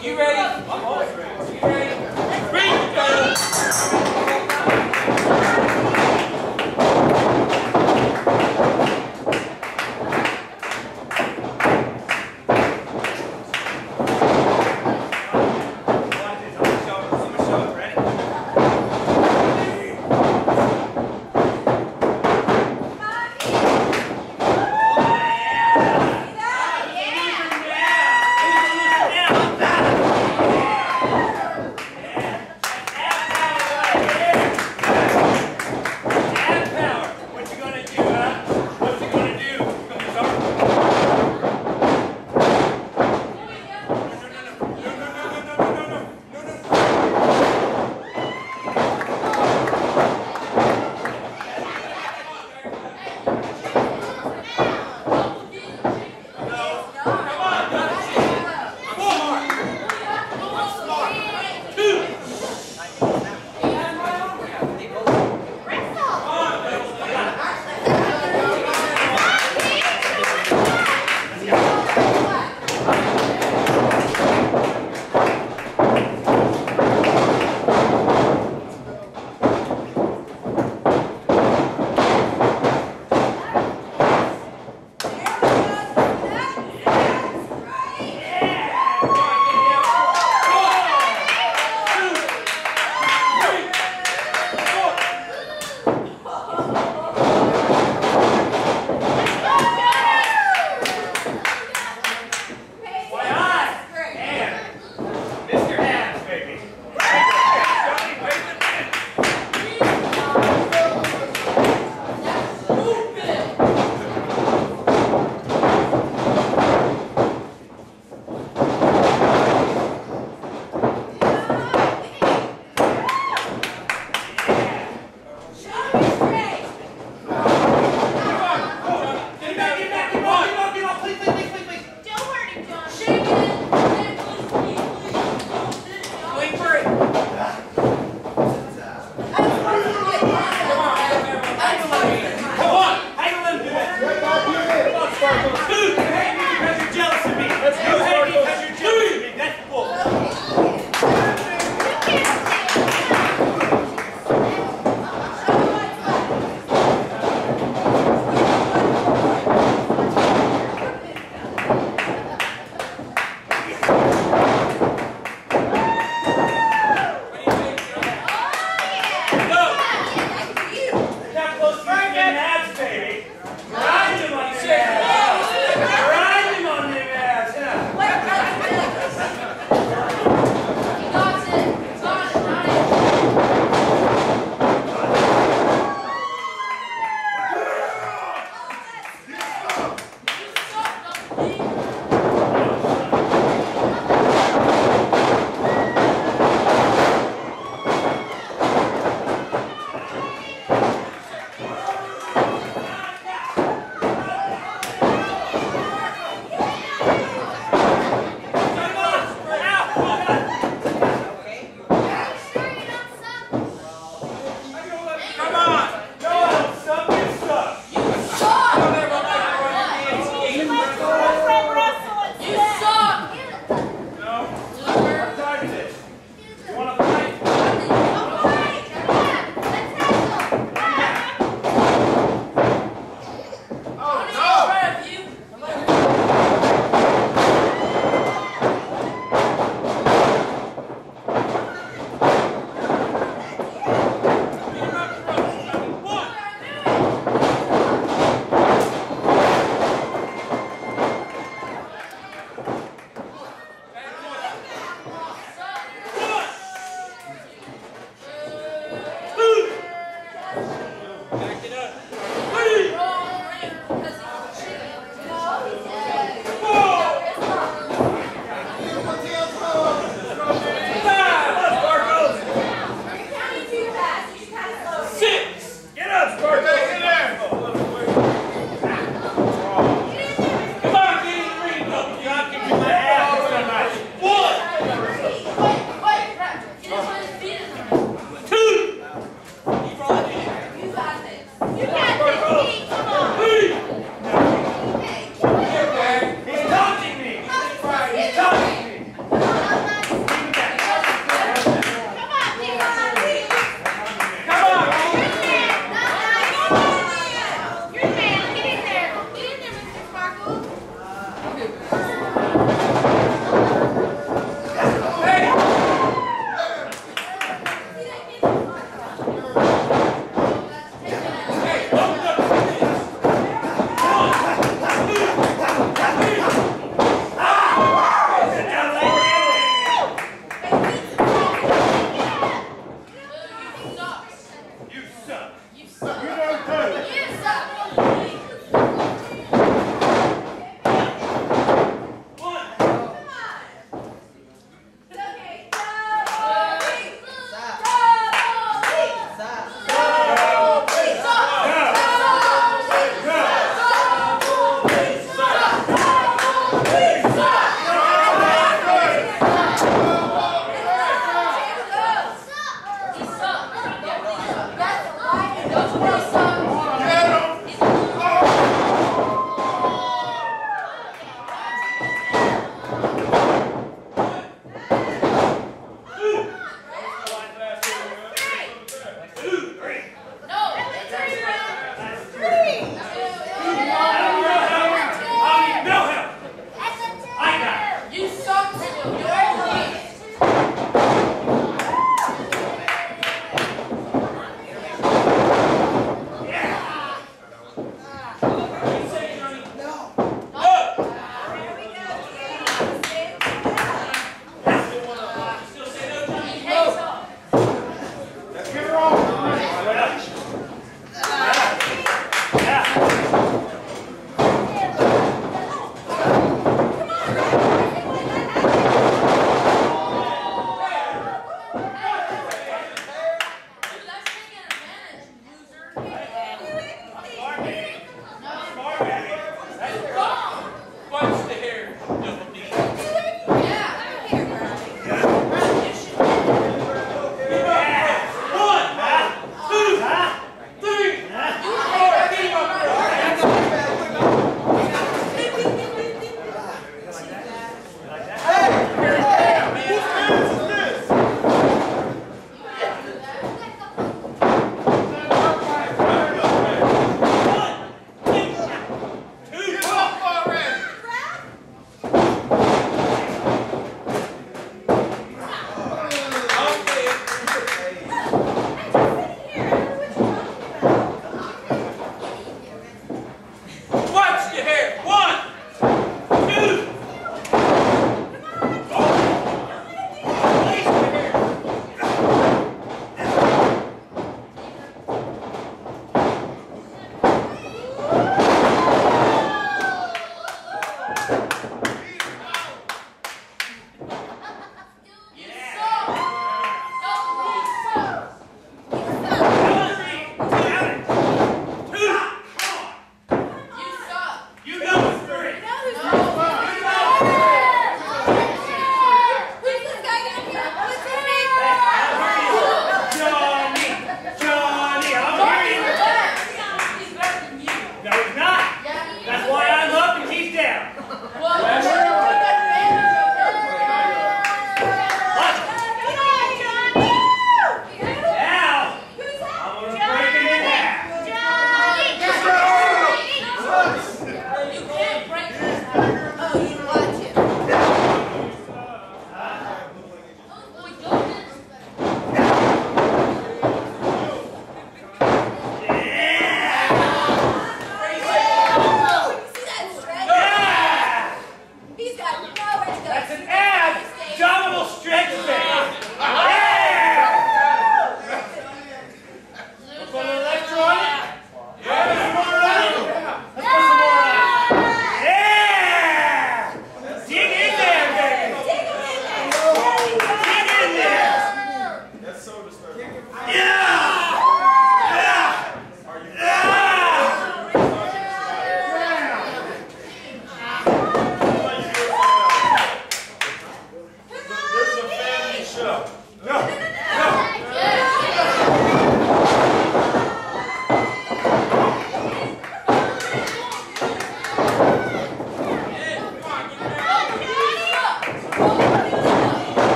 You ready? I'm always ready. You ready? Ready, go!